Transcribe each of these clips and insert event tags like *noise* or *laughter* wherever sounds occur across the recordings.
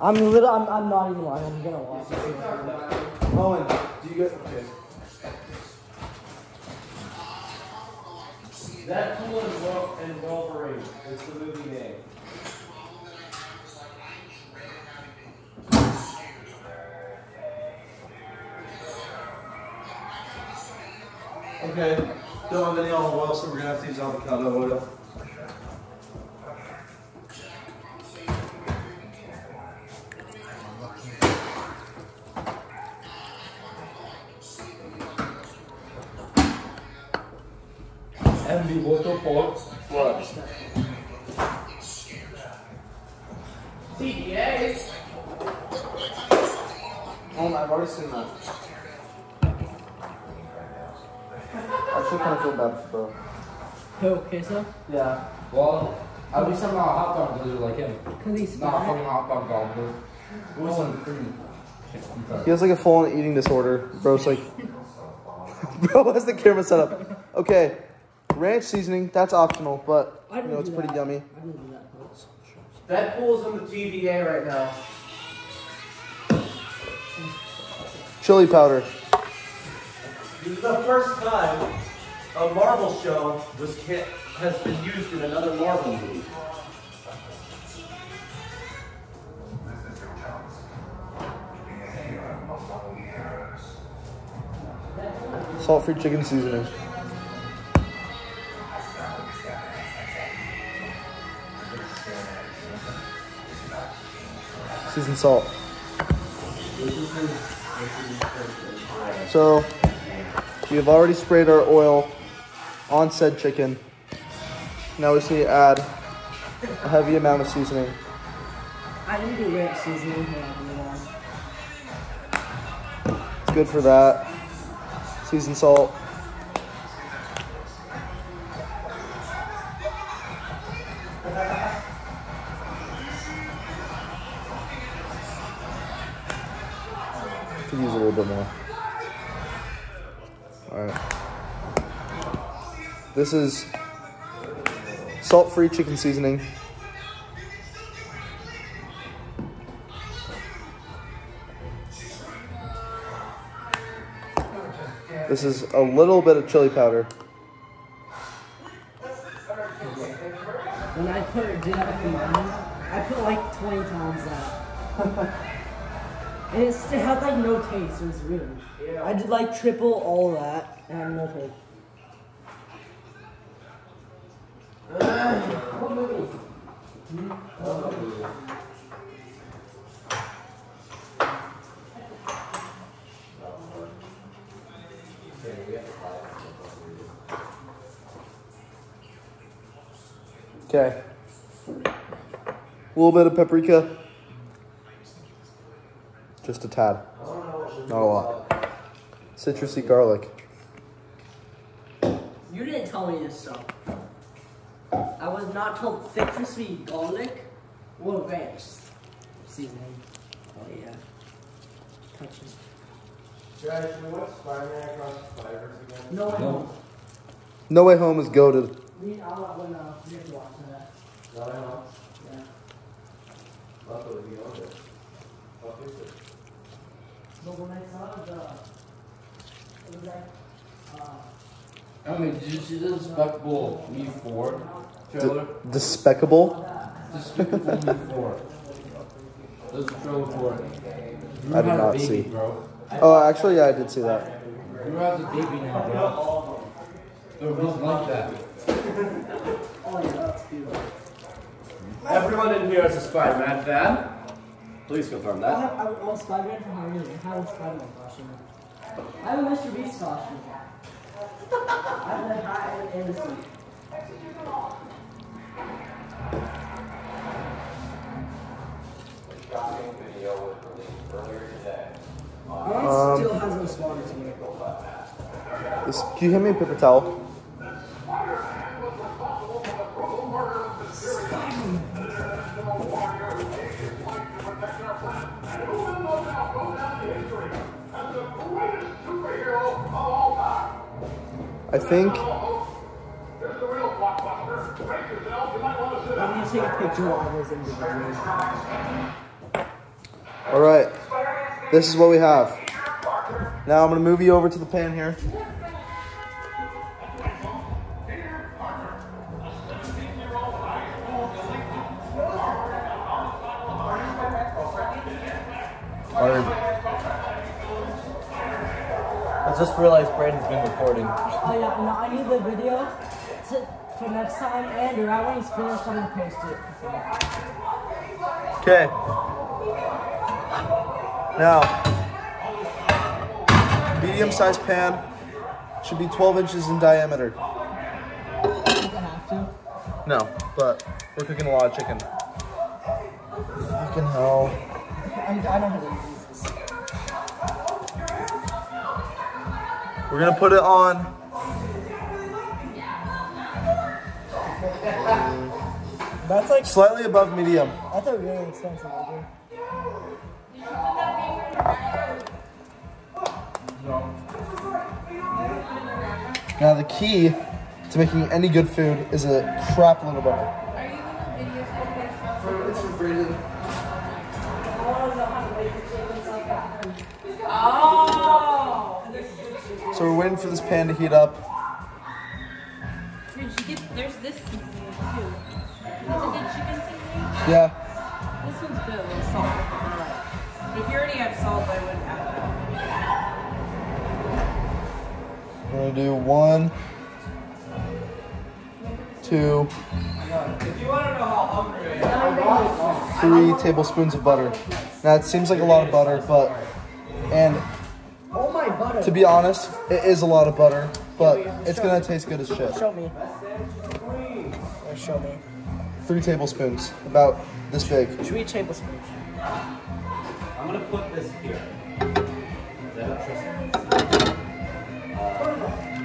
I'm little. I'm, I'm not even lying. I'm gonna watch it. Owen, do you get okay? That Cool and, Wel- and Wolverine is the movie name. Okay. Don't have any olive oil, so we're gonna have to use avocado oil. Envy voto por What? CDA. Oh, I've already seen that. I still kind of feel bad for bro. Who? Queso? Yeah. Well, at least I'm not a hot dog loser like him. Cause he's Not a fat. fucking hot dog gobbler. Who's on cream? He has like a full-on eating disorder. Bro's like, *laughs* bro has the camera set up. Okay, ranch seasoning that's optional, but I you know it's pretty that. yummy. I didn't do that. Deadpool's in the TVA right now. Chili powder. This is the first time a Marvel show was hit, has been used in another Marvel movie. Salt-free chicken seasoning. Seasoned salt. So, we have already sprayed our oil on said chicken. Now we just need to add a heavy amount of seasoning. I didn't do ranch seasoning. but I did one. It's good for that. Seasoned salt. Use a little bit more. Alright. This is salt free chicken seasoning. This is a little bit of chili powder. When I put it combined, I put like 20 times that. *laughs* and it's, it had like no taste. It was weird. I did like triple all that and had no taste. Okay. A little bit of paprika. Just a tad. Not a lot. Citrusy garlic. You didn't tell me this stuff. I was not told citrusy garlic or ranch seasoning. Oh yeah. Touches. Guys, can we watch Spider-Man Across the Spider-Verse again? No, I No. don't. No Way Home is goaded. We, I'll let one know. You have to watch that. No, I know. Yeah. Luckily, we owned it. What is it? But when I saw the, it was like, uh, I mean, did you see the Despicable Me 4 trailer? Despicable. Despicable Me 4. There's a trailer for it. Drew I did not baby, see. Bro. Oh, actually, yeah, I did see that. Drew has a baby now, bro. So he's like that. *laughs* oh yeah, that's beautiful. Everyone in here is a Spider-Man fan. Please confirm that. I that. have, I want Spider-Man from Harmony. I have a Spider-Man costume. I have a Mr. Beast costume. I have a hat and a suit. Mine Um, still hasn't responded to me. This, can you hand me a paper towel? I think I'm gonna take a picture of all those individuals. All right, this is what we have. Now I'm gonna move you over to the pan here. Just realized Brandon's been recording. Oh yeah, no, I need the video to, for next time, and right when he's finished, I'm gonna post it. Okay. Now, medium-sized pan should be 12 inches in diameter. Have to? No, but we're cooking a lot of chicken. Fucking hell. I know how to We're gonna put it on. That's like Slightly above medium. that's a really expensive order. Now the key to making any good food is a crap little butter. So we're waiting for this pan to heat up. Did you get, there's this seasoning too. Isn't it chicken seasoning? Yeah. This one's good, a little salt. If you already have salt, I wouldn't add that. We're gonna do one, two, three tablespoons of butter. Now it seems like a lot of butter, but and. To be honest, it is a lot of butter, but it's gonna taste good as shit. show me. Show me. Three tablespoons, about this big. Three tablespoons. I'm gonna put this here. Is that interesting?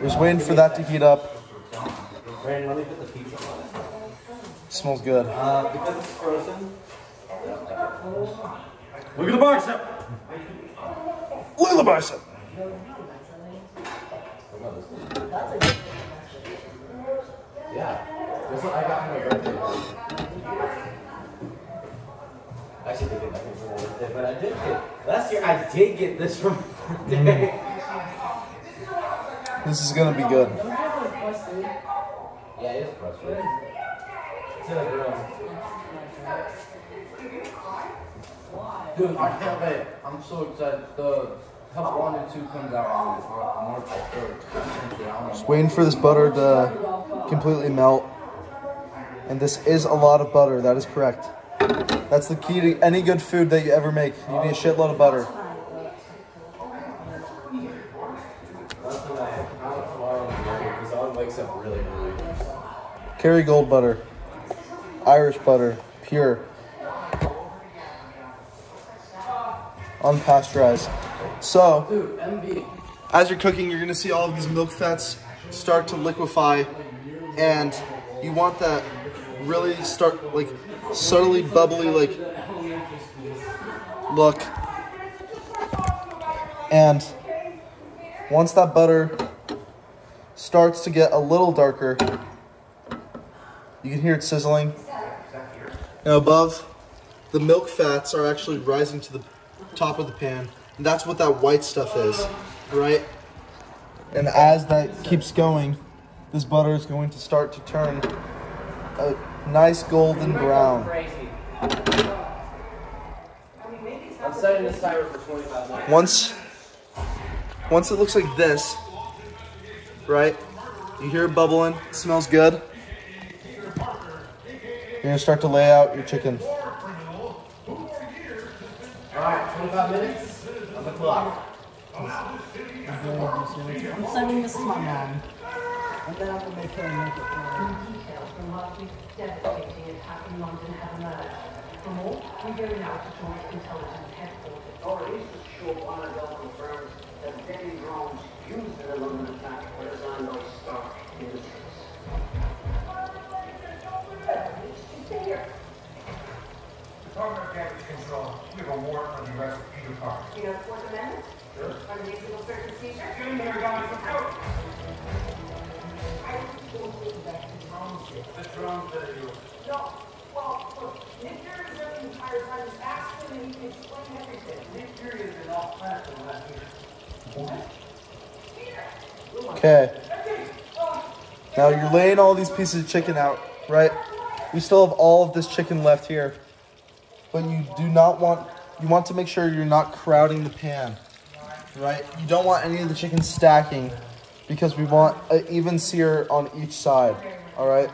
We're just waiting for that to heat up. Brandon, let me put the pizza on it. smells good. Uh, because it's frozen. Look at the bicep. Look at the bicep. This one I got for my birthday. I actually did get nothing for my birthday, but I did get last year. I did get this for my birthday. Mm. This is gonna be good. yeah, it is frustrating. It's in a grill. Dude, I can't wait. I'm so excited. The Help Wanted 2 comes out on March 3rd. Just waiting for this butter to completely melt. And this is a lot of butter, that is correct. That's the key to any good food that you ever make. You need a shitload of butter. Kerrygold butter. Irish butter. Pure. Unpasteurized. So, as you're cooking, you're gonna see all of these milk fats start to liquefy, and you want that really start like subtly bubbly like look. And once that butter starts to get a little darker, you can hear it sizzling. Now above, the milk fats are actually rising to the top of the pan. And that's what that white stuff is, right? And as that keeps going, this butter is going to start to turn a nice golden brown. I'm setting this timer for 25 minutes. Once once it looks like this, right? You hear it bubbling, it smells good. You're gonna start to lay out your chicken. Alright, 25 minutes on the clock. I'm sending this to my mom. And then I'm gonna make her make it for me. Details from last week's devastating attack in London have emerged. For more, we go now to Joint Intelligence Headquarters. Oh, Authorities at Shaw Bonneville confirmed that deadly drones used in the London attack were designed by Stark Industries. Department of Damage Control, we have a warrant for the arrest of Peter Parker. You know, Fourth Amendment? Unreasonable search and seizure? Get him here, guys, No. Well, look, entire time. He's asked him and he can Okay. Now you're laying all these pieces of chicken out, right? We still have all of this chicken left here. But you do not want, you want to make sure you're not crowding the pan, right? You don't want any of the chicken stacking because we want an even sear on each side, all right?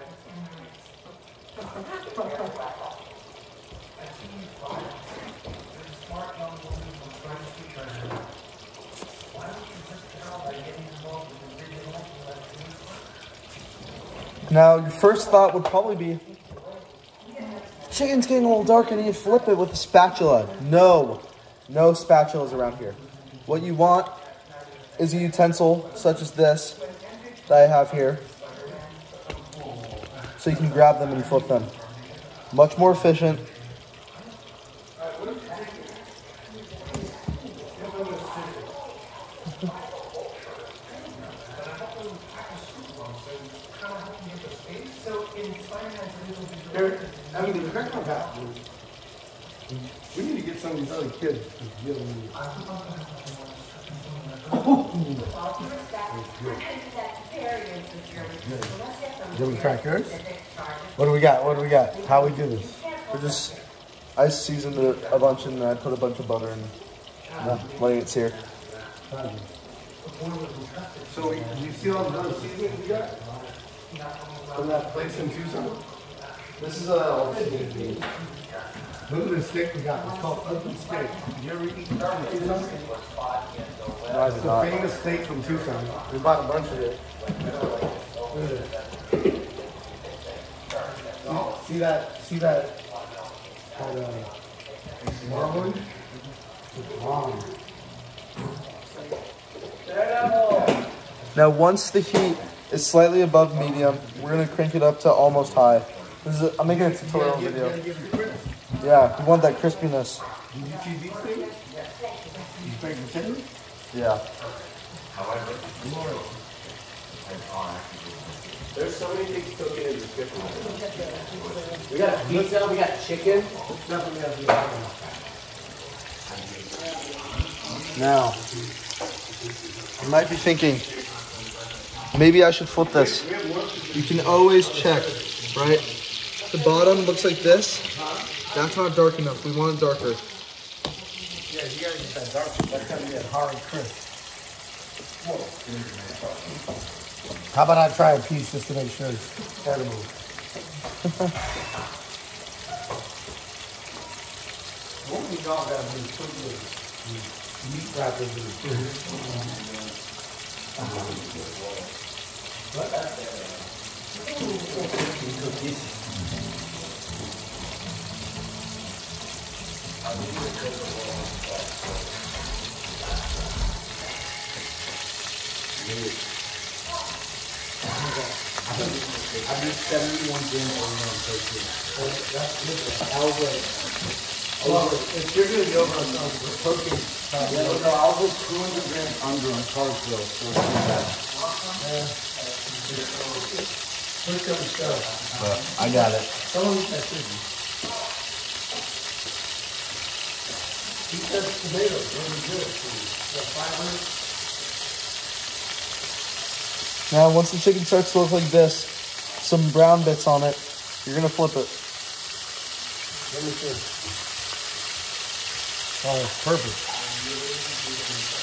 Now, your first thought would probably be, chicken's getting a little dark and you flip it with a spatula. No, no spatulas around here. What you want is a utensil such as this that I have here. So you can grab them and flip them. Much more efficient. I mean, the crack my back. We need to get some of these other kids to *laughs* get them. Give them crackers. What do we got? What do we got? How we do this? We're just, I seasoned it a bunch and I put a bunch of butter in, uh, letting it sear. So, you see all the other seasonings we got? From that place in Tucson? This is a, Look at the steak we got. It's called Ugly Steak. Did you ever eat that from Tucson? It's a famous steak from Tucson. We bought a bunch of it. Look. See that? See that? That uh, marbling? It's wrong. now once the heat is slightly above medium, we're gonna crank it up to almost high. This is a, I'm making a tutorial video. Yeah, we want that crispiness. Did you see these things? You think the chicken? Yeah. There's so many things cooking in this kitchen. We got pizza, we got chicken. Definitely has to be hot. Now, you might be thinking, maybe I should flip this. You can always check, right? The bottom looks like this. That's not dark enough. We want it darker. Yeah, you gotta get that dark. That's gotta be a hard crisp. How about I try a piece just to make sure it's edible? What we got that we put the meat wrappers in the If you're gonna go on the protein, Yeah, no, I was like 200 grams under on Carsville, so it's not bad. Push them stuff. But I got it. Someone eat that chicken. Eat that tomato, really good. The fiber. Now, once the chicken starts to look like this, some brown bits on it, you're gonna flip it. Let me see. Oh, perfect.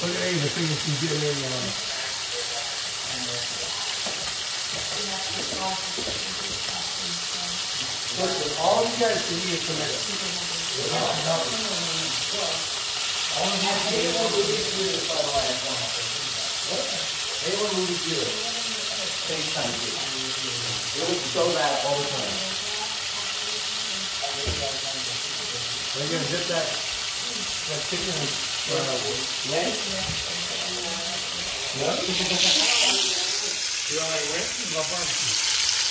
Look at Ava, see if you get in on Listen, all you guys can eat is tomato. Anyone who would do it, FaceTime you. It would show that all the time. We're gonna dip that, that chicken in, uh, leg. Yeah? You want or barbecue?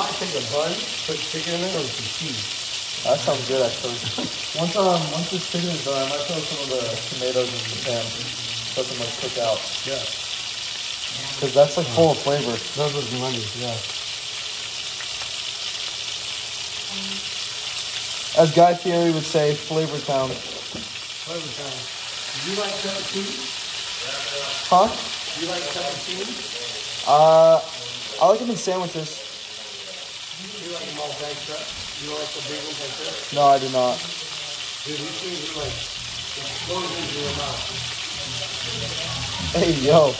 might take a bun, put chicken in it, or some cheese. That sounds good actually. *laughs* once um once this chicken is done, I might throw some of the tomatoes in the pan. Let them like cook out. Yeah. Cause that's like full of flavor. Those are money, yeah. As Guy Fieri would say, Flavor Town. Flavor town. Do you like pepperoni? Huh? Do you like pepperoni? Uh, I like them in sandwiches. You like them all up? You like the big ones like? No, I do not. Dude, these things are like your mouth. Hey, yo.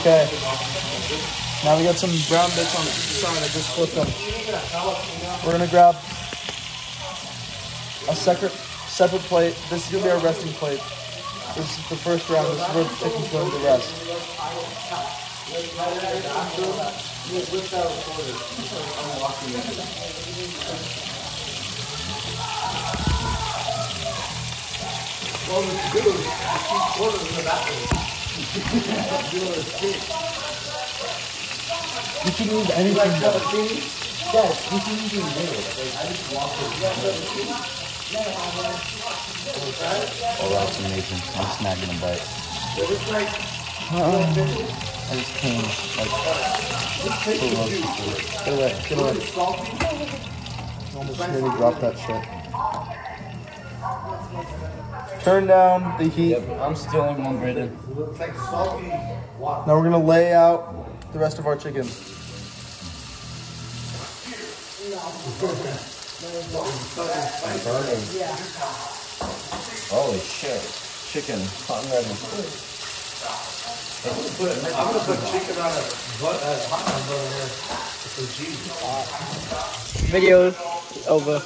Okay. Now we got some brown bits on the side. I just flipped them. We're gonna grab a separate separate plate. This is gonna be our resting plate. This is the first round. This is where the chicken's going to rest. You can use anything. though. Yes, you can use anything. Oh, that's amazing. I'm snagging a bite. I just came like so roasted. Get away, get away. I Almost nearly dropped that shit. Turn down the heat. Yep, I'm stealing one, Brayden. It's like salty water. Now we're gonna lay out the rest of our chicken. *laughs* Burning. Holy shit. Chicken. Hot and ready. I'm gonna put chicken on a butt, uh, hot dog butter here. Some cheese. Video over.